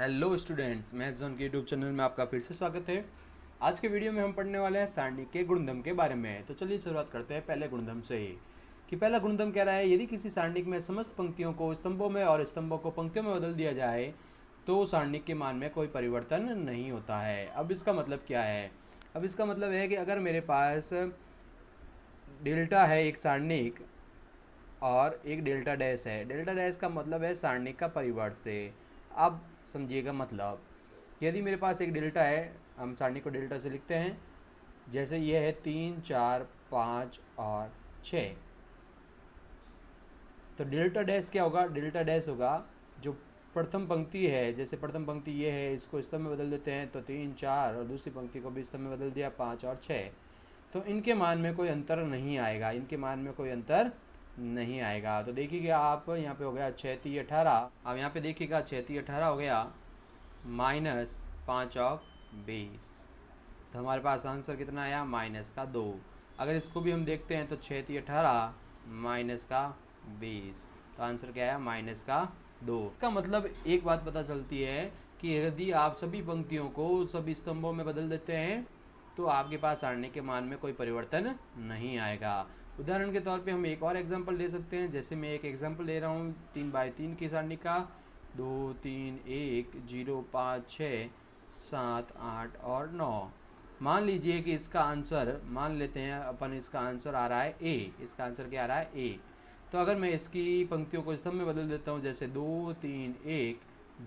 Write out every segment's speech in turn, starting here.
Hello students math zone के YouTube channel में आपका फिर से स्वागत है। आज के वीडियो में हम पढ़ने वाले हैं सारणी के गुणधम के बारे में। तो चलिए शुरुआत करते हैं पहले गुणधम से ही। कि पहला गुणधम कह रहा है, यदि किसी सारणिक में समस्त पंक्तियों को स्तंभों में और स्तंभों को पंक्तियों में बदल दिया जाए तो सारणिक के मान में कोई परिवर्तन नहीं होता है। अब इसका मतलब क्या है? अब इसका मतलब है कि अगर मेरे पास डेल्टा है एक सारणिक और एक डेल्टा डैश है, डेल्टा डैश का मतलब है सारणिक का परिवर्त से। अब समझिएगा मतलब। यदि मेरे पास एक डेल्टा है, हम सारणी को डेल्टा से लिखते हैं, जैसे ये है तीन, चार, पाँच और छ। तो डेल्टा डैश क्या होगा? डेल्टा डैश होगा, जो प्रथम पंक्ति है, जैसे प्रथम पंक्ति ये है, इसको स्तंभ में बदल देते हैं तो तीन, चार और दूसरी पंक्ति को भी स्तंभ में बदल दिया, पाँच और छः। तो इनके मान में कोई अंतर नहीं आएगा, इनके मान में कोई अंतर नहीं आएगा। तो देखिएगा आप यहाँ पे हो गया छः अठारह। अब यहाँ पे देखिएगा छः अठारह हो गया माइनस पाँच और बीस। तो हमारे पास आंसर कितना आया? माइनस का दो। अगर इसको भी हम देखते हैं तो छः अठारह माइनस का बीस। तो आंसर क्या है? माइनस का दो। का मतलब एक बात पता चलती है कि यदि आप सभी पंक्तियों को सभी स्तंभों में बदल देते हैं तो आपके पास आने के मान में कोई परिवर्तन नहीं आएगा। उदाहरण के तौर पे हम एक और एग्जांपल ले सकते हैं। जैसे मैं एक एग्जांपल ले रहा हूँ, तीन बाई तीन की सारणी का दो, तीन, एक, ज़ीरो, पाँच, छः, सात, आठ और नौ। मान लीजिए कि इसका आंसर मान लेते हैं, अपन इसका आंसर आ रहा है ए इसका आंसर क्या आ रहा है ए तो अगर मैं इसकी पंक्तियों को स्तंभ में बदल देता हूँ, जैसे दो, तीन, एक,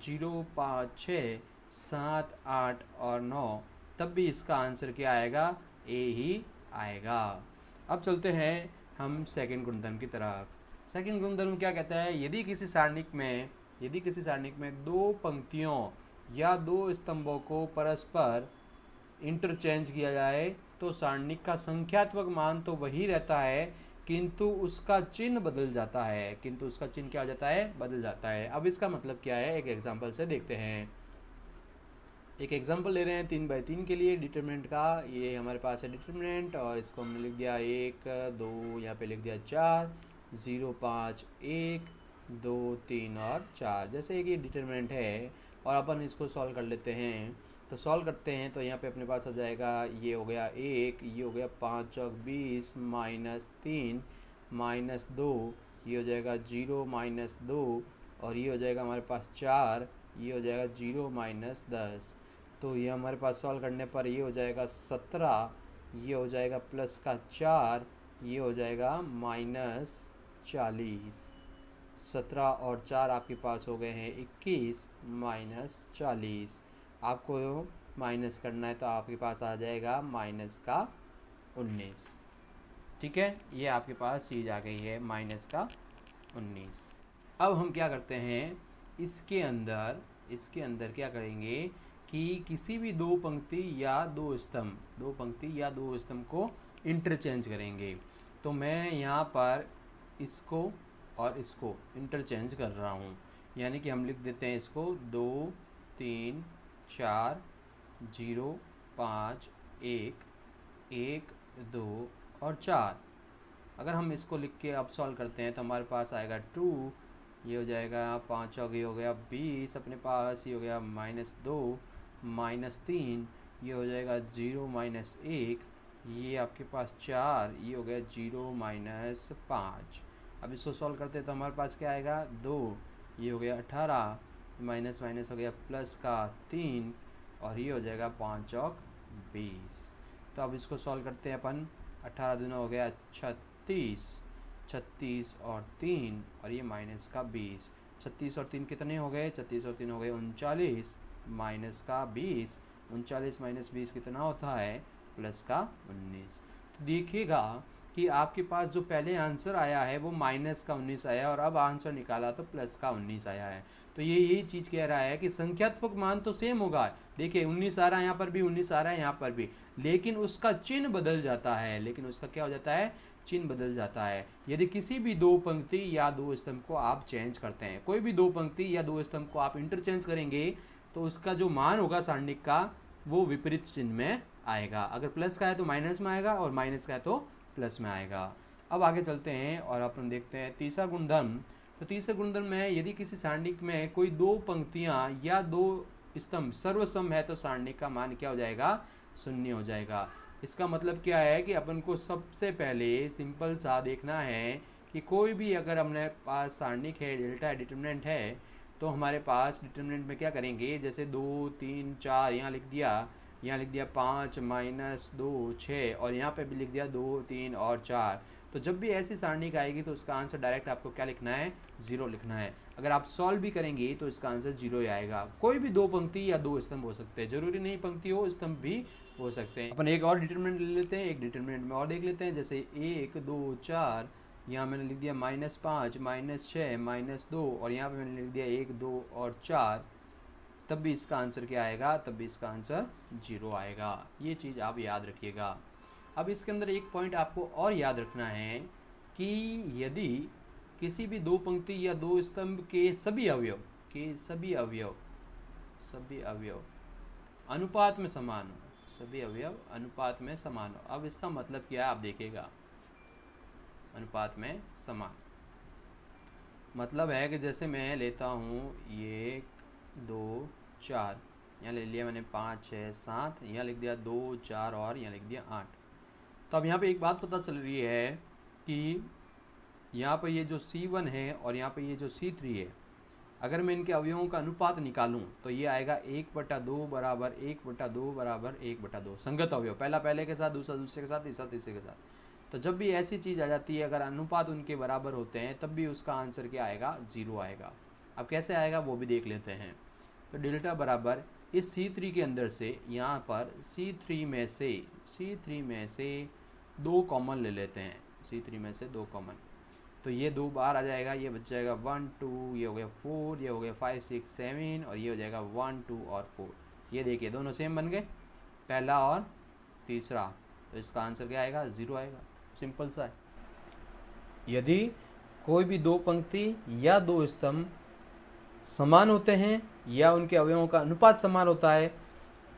ज़ीरो, पाँच, छः, सात, आठ और नौ, तब भी इसका आंसर क्या आएगा? ए ही आएगा। अब चलते हैं हम सेकंड गुणधर्म की तरफ़। सेकंड गुणधर्म क्या कहता है? यदि किसी सारणिक में, यदि किसी सारणिक में दो पंक्तियों या दो स्तंभों को परस्पर इंटरचेंज किया जाए तो सारणिक का संख्यात्मक मान तो वही रहता है, किंतु उसका चिन्ह बदल जाता है। किंतु उसका चिन्ह क्या हो जाता है? बदल जाता है। अब इसका मतलब क्या है? एक एग्ज़ाम्पल से देखते हैं। एक एग्जांपल ले रहे हैं तीन बाई तीन के लिए। डिटर्मिनेंट का, ये हमारे पास है डिटर्मिनेंट और इसको हमने लिख दिया एक, दो, यहाँ पे लिख दिया चार ज़ीरो पाँच, एक, दो, तीन और चार। जैसे एक ये डिटर्मिनेंट है और अपन इसको सॉल्व कर लेते हैं तो सॉल्व करते हैं तो यहाँ पे अपने पास आ जाएगा, ये हो गया एक, ये हो गया पाँच चौक बीस माइनस तीन माइनस दो, ये हो जाएगा ज़ीरो माइनस दो, और ये हो जाएगा हमारे पास चार, ये हो जाएगा ज़ीरो माइनस दस। तो ये हमारे पास सॉल्व करने पर ये हो जाएगा सत्रह, ये हो जाएगा प्लस का चार, ये हो जाएगा माइनस चालीस। सत्रह और चार आपके पास हो गए हैं इक्कीस माइनस चालीस। आपको माइनस करना है तो आपके पास आ जाएगा माइनस का उन्नीस। ठीक है? ये आपके पास चीज़ आ गई है माइनस का उन्नीस। अब हम क्या करते हैं? इसके अंदर इसके अंदर क्या करेंगे? कि किसी भी दो पंक्ति या दो स्तंभ, दो पंक्ति या दो स्तंभ को इंटरचेंज करेंगे। तो मैं यहाँ पर इसको और इसको इंटरचेंज कर रहा हूँ। यानी कि हम लिख देते हैं इसको दो, तीन, चार, ज़ीरो, पाँच, एक एक, दो और चार। अगर हम इसको लिख के अब सॉल्व करते हैं तो हमारे पास आएगा टू ये हो जाएगा पाँच ये हो गया बीस, अपने पास ये हो गया माइनस दो। माइनस तीन, ये हो जाएगा ज़ीरो माइनस एक, ये आपके पास चार, ये हो गया ज़ीरो माइनस पाँच। अब इसको सॉल्व करते हैं तो हमारे पास क्या आएगा? दो, ये हो गया अठारह, माइनस माइनस हो गया प्लस का तीन, और ये हो जाएगा पाँच औक बीस। तो अब इसको सॉल्व करते हैं अपन। अठारह दिन हो गया छत्तीस छत्तीस और तीन, और ये माइनस का बीस। छत्तीस और तीन कितने हो गए? छत्तीस और तीन हो गए उनचालीस। माइनस का बीस, उनचालीस माइनस बीस कितना होता है? प्लस का उन्नीस। तो देखिएगा कि आपके पास जो पहले आंसर आया है, वो माइनस का उन्नीस आया और अब आंसर निकाला तो प्लस का उन्नीस आया है। तो ये यही चीज़ कह रहा है कि संख्यात्मक मान तो सेम होगा। देखिए, उन्नीस आ रहा है यहाँ पर भी, उन्नीस आ रहा है यहाँ पर भी। लेकिन उसका चिन्ह बदल जाता है। लेकिन उसका क्या हो जाता है? चिन्ह बदल जाता है। यदि किसी भी दो पंक्ति या दो स्तंभ को आप चेंज करते हैं, कोई भी दो पंक्ति या दो स्तंभ को आप इंटरचेंज करेंगे तो उसका जो मान होगा सारणिक का, वो विपरीत चिन्ह में आएगा। अगर प्लस का है तो माइनस में आएगा और माइनस का है तो प्लस में आएगा। अब आगे चलते हैं और अपन देखते हैं तीसरा गुणधर्म। तो तीसरे गुणधर्म है यदि किसी सारणिक में कोई दो पंक्तियाँ या दो स्तंभ सर्वसम है तो सारणिक का मान क्या हो जाएगा? शून्य हो जाएगा। इसका मतलब क्या है कि अपन को सबसे पहले सिंपल सा देखना है कि कोई भी अगर हमने पास सारणिक है, डेल्टा डिटर्मिनेंट है तो हमारे पास डिटर्मिनेंट में क्या करेंगे? जैसे दो, तीन, चार, यहाँ लिख दिया, यहाँ लिख दिया पाँच, माइनस दो, छः, और यहाँ पे भी लिख दिया दो, तीन और चार। तो जब भी ऐसी सारणी का आएगी तो उसका आंसर डायरेक्ट आपको क्या लिखना है? ज़ीरो लिखना है। अगर आप सॉल्व भी करेंगे तो इसका आंसर ज़ीरो ही आएगा। कोई भी दो पंक्ति या दो स्तंभ हो सकते हैं। ज़रूरी नहीं पंक्ति हो, स्तंभ भी हो सकते हैं। अपन एक और डिटर्मिनेंट ले लेते हैं, एक डिटर्मिनेंट में और देख लेते हैं। जैसे एक, दो, चार यहाँ मैंने लिख दिया माइनस पाँच माइनस छः माइनस दो, और यहाँ पे मैंने लिख दिया एक, दो और चार। तब भी इसका आंसर क्या आएगा? तब भी इसका आंसर ज़ीरो आएगा। ये चीज़ आप याद रखिएगा। अब इसके अंदर एक पॉइंट आपको और याद रखना है कि यदि किसी भी दो पंक्ति या दो स्तंभ के सभी अवयव, के सभी अवयव सभी अवयव अनुपात में समान हो, सभी अवयव अनुपात में समान हो। अब इसका मतलब क्या है? आप देखिएगा। अनुपात में समान। मतलब है कि जैसे मैं लेता हूँ एक, दो, चार, यहाँ ले लिया मैंने पाँच, छः, सात, यहाँ लिख दिया दो, चार और यहाँ लिख दिया आठ। तो अब यहाँ पे एक बात पता चल रही है कि यहाँ पर ये जो C1 है और यहाँ पर ये जो C3 है, अगर मैं इनके अवयवों का अनुपात निकालूं तो ये आएगा एक बटा दो बराबर एक बटा दो बराबर एक बटा दो, संगत अवयव, पहला पहले के साथ, दूसरा दूसरे के साथ, तीसरा तीसरे के साथ। तो जब भी ऐसी चीज़ आ जाती है, अगर अनुपात उनके बराबर होते हैं, तब भी उसका आंसर क्या आएगा? ज़ीरो आएगा। अब कैसे आएगा, वो भी देख लेते हैं। तो डेल्टा बराबर इस सी थ्री के अंदर से, यहाँ पर सी थ्री में से, सी थ्री में से दो कॉमन ले लेते हैं। सी थ्री में से दो कॉमन। तो ये दो बार आ जाएगा, ये बच जाएगा वन, टू, ये हो गया फोर, ये हो गया फाइव, सिक्स, सेवन और ये हो जाएगा वन, टू और फोर। ये देखिए, दोनों सेम बन गए। पहला और तीसरा। तो इसका आंसर क्या आएगा? ज़ीरो आएगा। सिंपल सा है। यदि कोई भी दो पंक्ति या दो स्तंभ समान होते हैं या उनके अवयवों का अनुपात समान होता है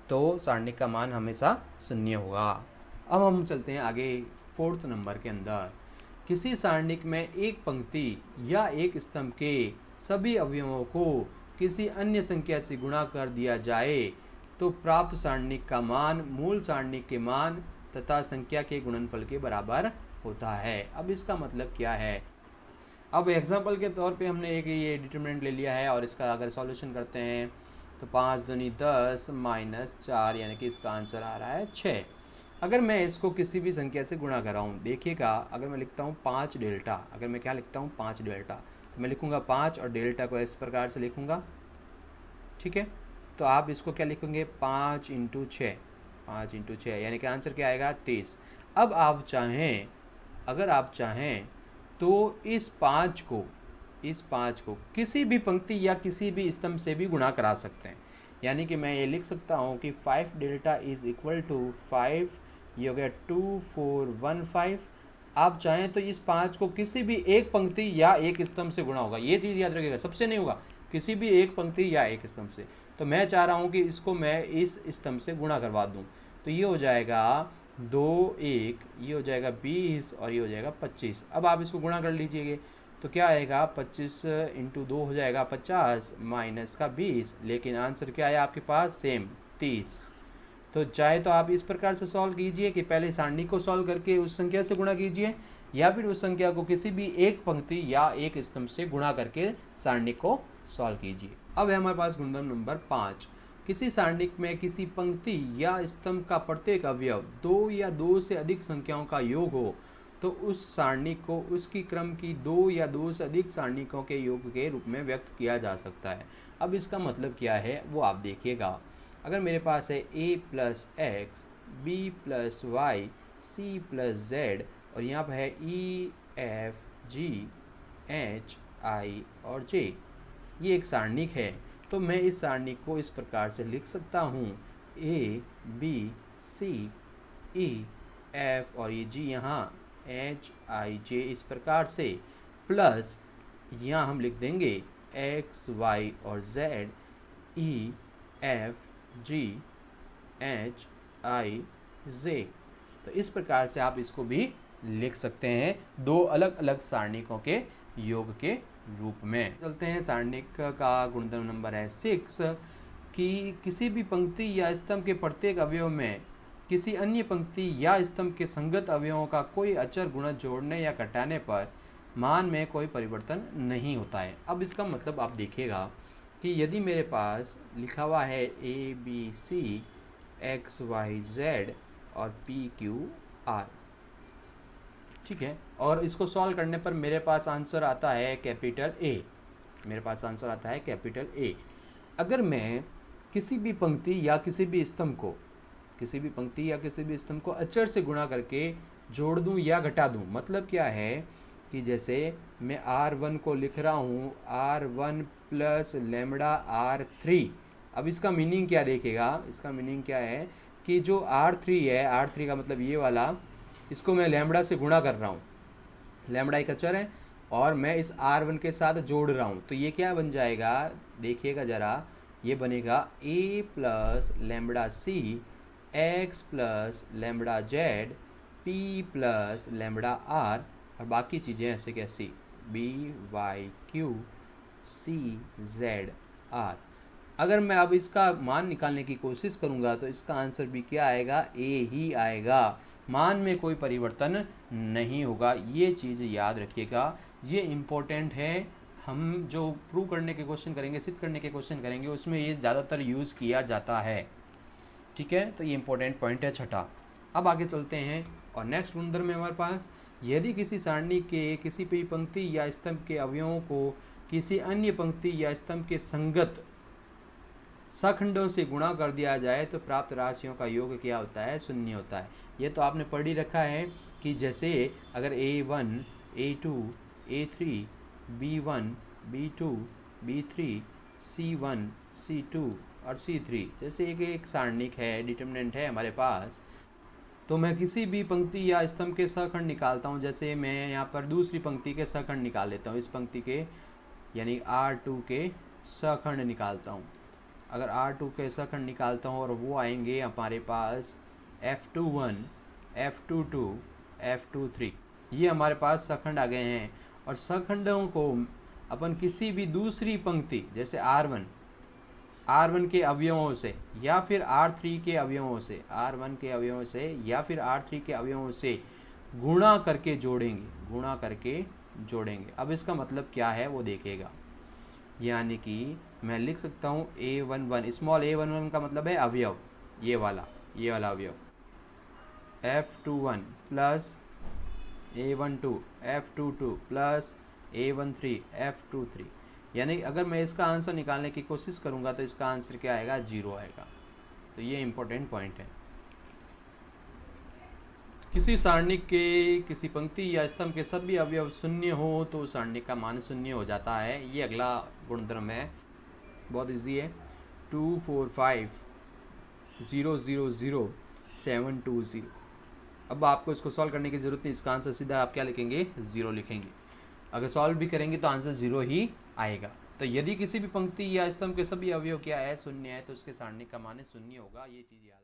तो सारणिक का मान हमेशा शून्य होगा। अब हम चलते हैं आगे फोर्थ नंबर के अंदर। किसी सारणिक में एक पंक्ति या एक स्तंभ के सभी अवयवों को किसी अन्य संख्या से गुणा कर दिया जाए तो प्राप्त सारणिक का मान, मूल सारणिक के मान तथा संख्या के गुणनफल के बराबर होता है। अब इसका मतलब क्या है? अब एग्ज़ाम्पल के तौर पे हमने एक ये डिटर्मिनेंट ले लिया है और इसका अगर सॉल्यूशन करते हैं तो पाँच दुनी दस माइनस चार, यानी कि इसका आंसर आ रहा है छः। अगर मैं इसको किसी भी संख्या से गुणा कराऊँ, देखिएगा, अगर मैं लिखता हूँ पाँच डेल्टा, अगर मैं क्या लिखता हूँ? पाँच डेल्टा। तो मैं लिखूँगा पाँच और डेल्टा को इस प्रकार से लिखूँगा। ठीक है? तो आप इसको क्या लिखेंगे? पाँच इंटू छः। पाँच इंटू छः, यानी कि आंसर क्या आएगा? तीस। अब आप चाहें, अगर आप चाहें तो इस पाँच को, इस पाँच को किसी भी पंक्ति या किसी भी स्तंभ से भी गुणा करा सकते हैं। यानी कि मैं ये लिख सकता हूँ कि five delta is equal to five, ये हो गया टू, फोर, वन, फाइव। आप चाहें तो इस पाँच को किसी भी एक पंक्ति या एक स्तंभ से गुणा होगा। ये चीज़ याद रखिएगा, सबसे नहीं होगा, किसी भी एक पंक्ति या एक स्तंभ से। तो मैं चाह रहा हूँ कि इसको मैं इस स्तंभ से गुणा करवा दूँ। तो ये हो जाएगा दो एक, ये हो जाएगा बीस और ये हो जाएगा पच्चीस। अब आप इसको गुणा कर लीजिएगा तो क्या आएगा? पच्चीस इंटू दो हो जाएगा पचास माइनस का बीस, लेकिन आंसर क्या आया आपके पास? सेम, तीस। तो चाहे तो आप इस प्रकार से सॉल्व कीजिए कि पहले सारणी को सॉल्व करके उस संख्या से गुणा कीजिए, या फिर उस संख्या को किसी भी एक पंक्ति या एक स्तंभ से गुणा करके सारणी को सॉल्व कीजिए। अब है हमारे पास गुणधर्म नंबर पाँच। किसी सारणिक में किसी पंक्ति या स्तंभ का प्रत्येक अवयव दो या दो से अधिक संख्याओं का योग हो तो उस सारणी को उसकी क्रम की दो या दो से अधिक सारणिकों के योग के रूप में व्यक्त किया जा सकता है। अब इसका मतलब क्या है, वो आप देखिएगा। अगर मेरे पास है A plus X B plus Y C plus Z और यहाँ पर है ई एफ़ जी एच आई और जे ये एक सारणिक है। तो मैं इस सारणिक को इस प्रकार से लिख सकता हूँ। ए बी सी ई एफ़ और ये जी यहाँ एच आई जे इस प्रकार से। प्लस यहाँ हम लिख देंगे एक्स वाई और Z E F G H I J तो इस प्रकार से आप इसको भी लिख सकते हैं। दो अलग अलग सारणिकों के योग के रूप में। चलते हैं, सारणिक का गुणधर्म नंबर है सिक्स कि किसी भी पंक्ति या स्तंभ के प्रत्येक अवयव में किसी अन्य पंक्ति या स्तंभ के संगत अवयवों का कोई अचर, गुण जोड़ने या घटाने पर मान में कोई परिवर्तन नहीं होता है। अब इसका मतलब आप देखिएगा कि यदि मेरे पास लिखा हुआ है A B C X Y Z और पी क्यू आर ठीक है? और इसको सॉल्व करने पर मेरे पास आंसर आता है कैपिटल ए मेरे पास आंसर आता है कैपिटल ए अगर मैं किसी भी पंक्ति या किसी भी स्तंभ को, किसी भी पंक्ति या किसी भी स्तंभ को अचर से गुणा करके जोड़ दूँ या घटा दूँ मतलब क्या है कि जैसे मैं आर वन को लिख रहा हूँ R one plus lambda R three अब इसका मीनिंग क्या देखेगा? इसका मीनिंग क्या है कि जो आर थ्री है आर थ्री का मतलब ये वाला, इसको मैं लेमड़ा से गुणा कर रहा हूँ। लेमड़ा एक अचर है और मैं इस आर वन के साथ जोड़ रहा हूँ। तो ये क्या बन जाएगा? देखिएगा ज़रा। ये बनेगा A plus lambda C X plus lambda Z P plus lambda R और बाकी चीज़ें ऐसे कैसी B Y Q C Z R अगर मैं अब इसका मान निकालने की कोशिश करूँगा तो इसका आंसर भी क्या आएगा? ए ही आएगा। मान में कोई परिवर्तन नहीं होगा। ये चीज़ याद रखिएगा। ये इम्पोर्टेंट है। हम जो प्रूव करने के क्वेश्चन करेंगे, सिद्ध करने के क्वेश्चन करेंगे, उसमें ये ज़्यादातर यूज़ किया जाता है। ठीक है? तो ये इंपॉर्टेंट पॉइंट है छठा। अब आगे चलते हैं और नेक्स्ट गुणधर्म में हमारे पास, यदि किसी सारणी के, किसी भी पंक्ति या स्तंभ के अवयवों को किसी अन्य पंक्ति या स्तंभ के संगत सखंडों से गुणा कर दिया जाए तो प्राप्त राशियों का योग क्या होता है? शून्य होता है। ये तो आपने पढ़ ही रखा है कि जैसे अगर A one A two A three B one B two B three C one C two और सी थ्री जैसे एक एक सारणिक है डिटर्मिनेंट है हमारे पास तो मैं किसी भी पंक्ति या स्तंभ के सखंड निकालता हूँ। जैसे मैं यहाँ पर दूसरी पंक्ति के सखंड निकाल लेता हूँ। इस पंक्ति के, यानी आर टू के सखंड निकालता हूँ। अगर आर टू के सखंड निकालता हूँ और वो आएँगे हमारे पास F two one F two two F two three ये हमारे पास सखंड आ गए हैं। और सखंडों को अपन किसी भी दूसरी पंक्ति, जैसे आर वन आर वन के अवयवों से, या फिर आर थ्री के अवयवों से आर वन के अवयवों से, या फिर आर थ्री के अवयवों से गुणा करके जोड़ेंगे, गुणा करके जोड़ेंगे। अब इसका मतलब क्या है, वो देखेगा। यानी कि मैं लिख सकता हूँ A one one small A one one का मतलब है अवयव, ये वाला ये वाला अवयव। F two one plus A one two F two two plus A one three F two three यानी अगर मैं इसका आंसर निकालने की कोशिश करूँगा तो इसका आंसर क्या आएगा? ज़ीरो आएगा। तो ये इंपॉर्टेंट पॉइंट है। किसी सारणिक के, किसी पंक्ति या स्तंभ के सभी अवयव शून्य हो तो सारणिक का मान शून्य हो जाता है। ये अगला गुणधर्म है। बहुत इजी है। Two, four, five, zero zero zero, seven, two, zero. अब आपको इसको सॉल्व करने की ज़रूरत नहीं। इसका आंसर सीधा आप क्या लिखेंगे? ज़ीरो लिखेंगे। अगर सॉल्व भी करेंगे तो आंसर ज़ीरो ही आएगा। तो यदि किसी भी पंक्ति या स्तंभ के सभी अवयव क्या है? शून्य है तो उसके सारणी का मान शून्य होगा। ये चीज़ याद